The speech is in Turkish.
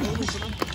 Oluşunun